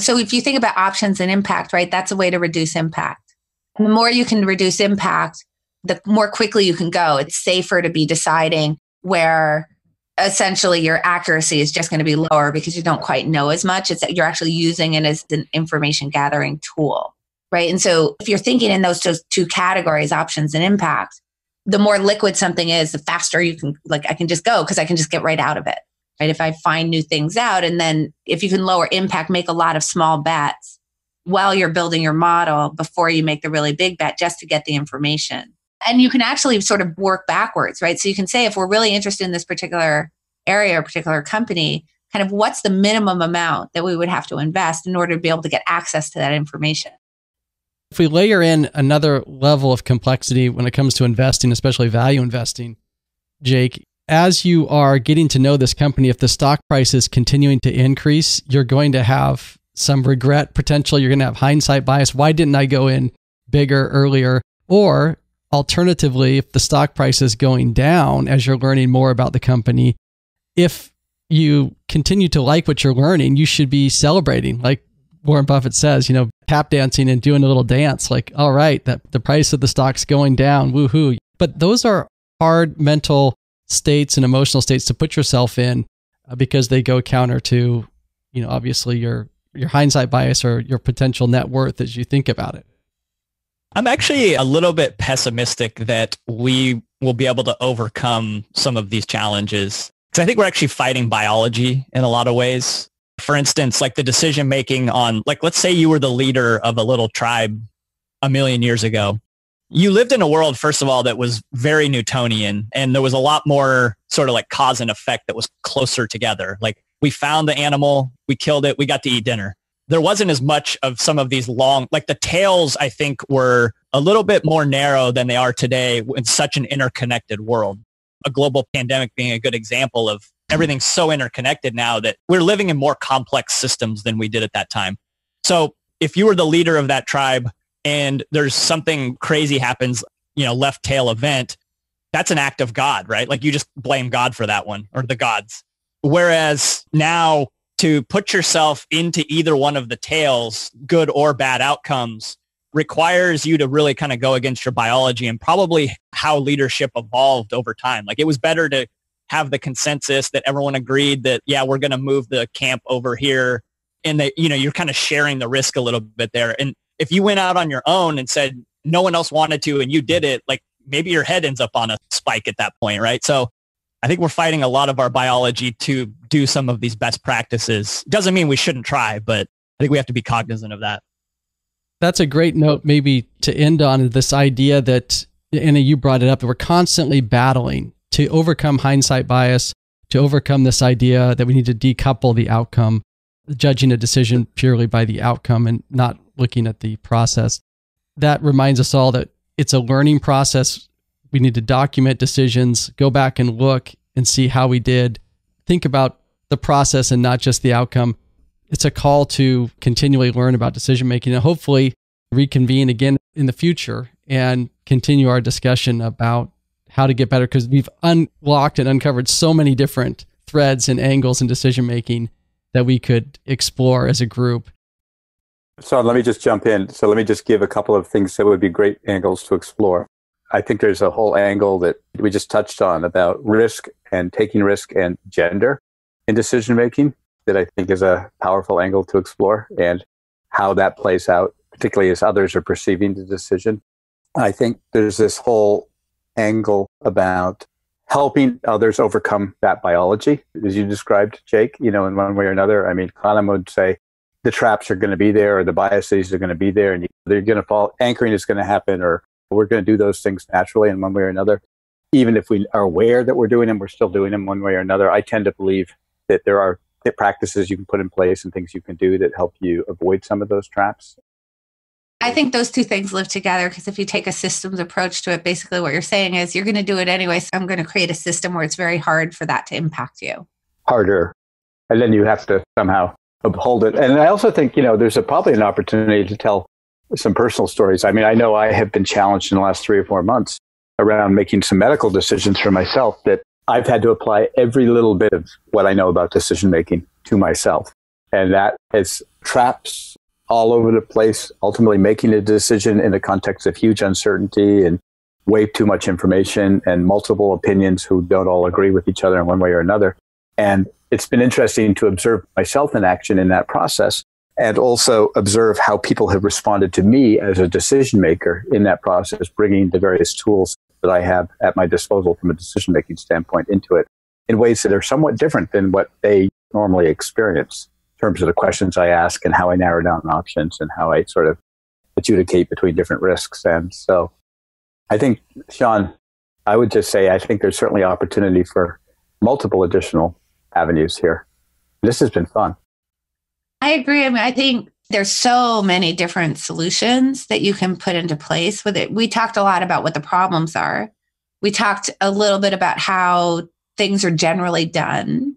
So if you think about options and impact, right, that's a way to reduce impact. The more you can reduce impact, the more quickly you can go. It's safer to be deciding where essentially your accuracy is just going to be lower because you don't quite know as much. It's that you're actually using it as an information gathering tool, right? And so if you're thinking in those two categories, options and impact, the more liquid something is, the faster you can, like, I can just go because I can just get right out of it right? If I find new things out, and then if you can lower impact, make a lot of small bets while you're building your model before you make the really big bet just to get the information. And you can actually sort of work backwards, right? So you can say, if we're really interested in this particular area or particular company, kind of what's the minimum amount that we would have to invest in order to be able to get access to that information. If we layer in another level of complexity when it comes to investing, especially value investing, Jake, as you are getting to know this company, if the stock price is continuing to increase, you're going to have some regret potential. You're going to have hindsight bias. Why didn't I go in bigger earlier? Or alternatively, if the stock price is going down as you're learning more about the company, if you continue to like what you're learning, you should be celebrating. Like Warren Buffett says, you know, tap dancing and doing a little dance. Like, all right, that the price of the stock's going down. Woohoo. But those are hard mental states and emotional states to put yourself in uh, because they go counter to, you know, obviously your your hindsight bias or your potential net worth as you think about it? I'm actually a little bit pessimistic that we will be able to overcome some of these challenges. Because I think we're actually fighting biology in a lot of ways. For instance, like the decision making on, like, let's say you were the leader of a little tribe a million years ago. You lived in a world, first of all, that was very Newtonian and there was a lot more sort of like cause and effect that was closer together. Like we found the animal, we killed it, we got to eat dinner there wasn't as much of some of these long, like the tails, I think were a little bit more narrow than they are today in such an interconnected world. A global pandemic being a good example of everything's so interconnected now that we're living in more complex systems than we did at that time. So if you were the leader of that tribe and there's something crazy happens, you know, left tail event, that's an act of God, right? Like you just blame God for that one or the gods. Whereas now to put yourself into either one of the tails, good or bad outcomes, requires you to really kind of go against your biology and probably how leadership evolved over time. Like it was better to have the consensus that everyone agreed that, yeah, we're going to move the camp over here. And that, you know, you're kind of sharing the risk a little bit there. And if you went out on your own and said no one else wanted to and you did it, like maybe your head ends up on a spike at that point, right? So I think we're fighting a lot of our biology to do some of these best practices. Doesn't mean we shouldn't try, but I think we have to be cognizant of that. That's a great note, maybe to end on this idea that, Annie, you brought it up, that we're constantly battling to overcome hindsight bias, to overcome this idea that we need to decouple the outcome, judging a decision purely by the outcome and not looking at the process. That reminds us all that it's a learning process we need to document decisions, go back and look and see how we did. Think about the process and not just the outcome. It's a call to continually learn about decision making and hopefully reconvene again in the future and continue our discussion about how to get better because we've unlocked and uncovered so many different threads and angles in decision making that we could explore as a group. So let me just jump in. So let me just give a couple of things that would be great angles to explore. I think there's a whole angle that we just touched on about risk and taking risk and gender in decision making that I think is a powerful angle to explore and how that plays out, particularly as others are perceiving the decision. I think there's this whole angle about helping others overcome that biology, as you described, Jake, you know, in one way or another. I mean, Kahneman would say the traps are going to be there or the biases are going to be there and they're going to fall, anchoring is going to happen or we're going to do those things naturally in one way or another. Even if we are aware that we're doing them, we're still doing them one way or another. I tend to believe that there are practices you can put in place and things you can do that help you avoid some of those traps. I think those two things live together because if you take a systems approach to it, basically what you're saying is you're going to do it anyway. So I'm going to create a system where it's very hard for that to impact you. Harder. And then you have to somehow uphold it. And I also think, you know, there's a, probably an opportunity to tell some personal stories. I mean, I know I have been challenged in the last three or four months around making some medical decisions for myself that I've had to apply every little bit of what I know about decision making to myself. And that has traps all over the place, ultimately making a decision in the context of huge uncertainty and way too much information and multiple opinions who don't all agree with each other in one way or another. And it's been interesting to observe myself in action in that process and also observe how people have responded to me as a decision maker in that process, bringing the various tools that I have at my disposal from a decision making standpoint into it in ways that are somewhat different than what they normally experience in terms of the questions I ask and how I narrow down options and how I sort of adjudicate between different risks. And so I think, Sean, I would just say I think there's certainly opportunity for multiple additional avenues here. This has been fun. I agree. I mean, I think there's so many different solutions that you can put into place with it. We talked a lot about what the problems are. We talked a little bit about how things are generally done.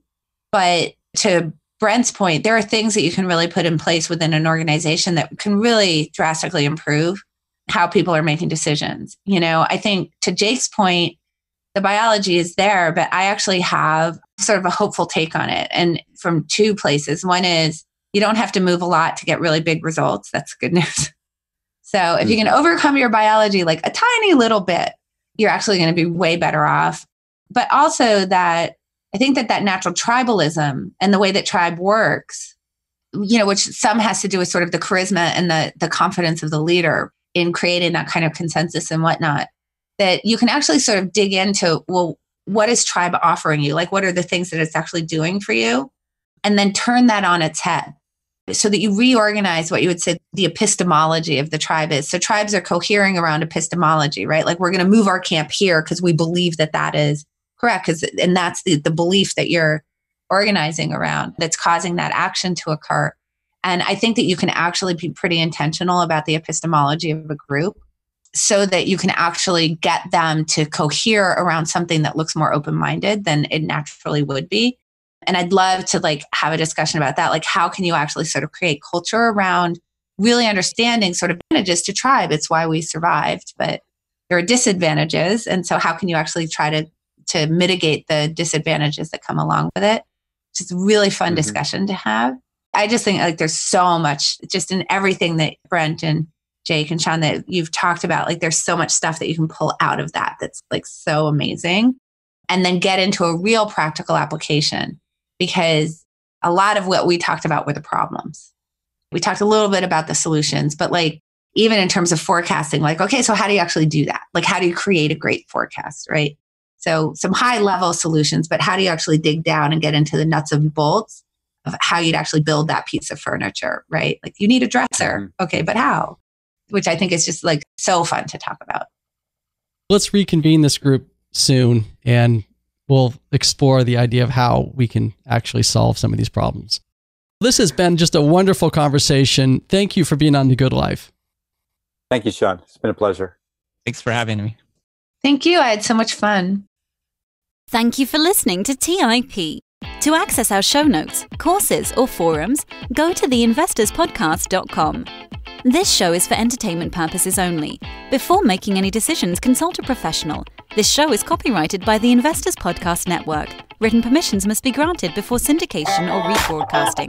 But to Brent's point, there are things that you can really put in place within an organization that can really drastically improve how people are making decisions. You know, I think to Jake's point, the biology is there, but I actually have sort of a hopeful take on it. And from two places. One is you don't have to move a lot to get really big results. That's good news. So if you can mm-hmm. overcome your biology like a tiny little bit, you're actually going to be way better off. But also that I think that that natural tribalism and the way that tribe works you know, which some has to do with sort of the charisma and the the confidence of the leader in creating that kind of consensus and whatnot. That you can actually sort of dig into, well, what is tribe offering you? Like, what are the things that it's actually doing for you? And then turn that on its head so that you reorganize what you would say the epistemology of the tribe is. So tribes are cohering around epistemology, right? Like we're going to move our camp here because we believe that that is correct. Because and that's the, the belief that you're organizing around that's causing that action to occur. And I think that you can actually be pretty intentional about the epistemology of a group so that you can actually get them to cohere around something that looks more open minded than it naturally would be and i'd love to like have a discussion about that. Like how can you actually sort of create culture around really understanding sort of advantages to tribe? It's why we survived but there are disadvantages. And so how can you actually try to to mitigate the disadvantages that come along with it? It's a really fun mm-hmm. discussion to have. I just think like there's so much just in everything that brent and jake and sean that you've talked about like there's so much stuff that you can pull out of that that's like so amazing. And then get into a real practical application because a lot of what we talked about were the problems. We talked a little bit about the solutions, but like even in terms of forecasting, like, okay, so how do you actually do that? Like, how do you create a great forecast, right? So, some high level solutions, but how do you actually dig down and get into the nuts and bolts of how you'd actually build that piece of furniture, right? Like, you need a dresser. Mm-hmm. Okay, but how? Which I think is just like so fun to talk about. Let's reconvene this group soon and we'll explore the idea of how we can actually solve some of these problems. This has been just a wonderful conversation. Thank you for being on The Good Life. Thank you, Sean. It's been a pleasure. Thanks for having me. Thank you. I had so much fun. Thank you for listening to TIP. To access our show notes, courses, or forums, go to theinvestorspodcast.com. This show is for entertainment purposes only. Before making any decisions, consult a professional. This show is copyrighted by the Investors Podcast Network. Written permissions must be granted before syndication or rebroadcasting.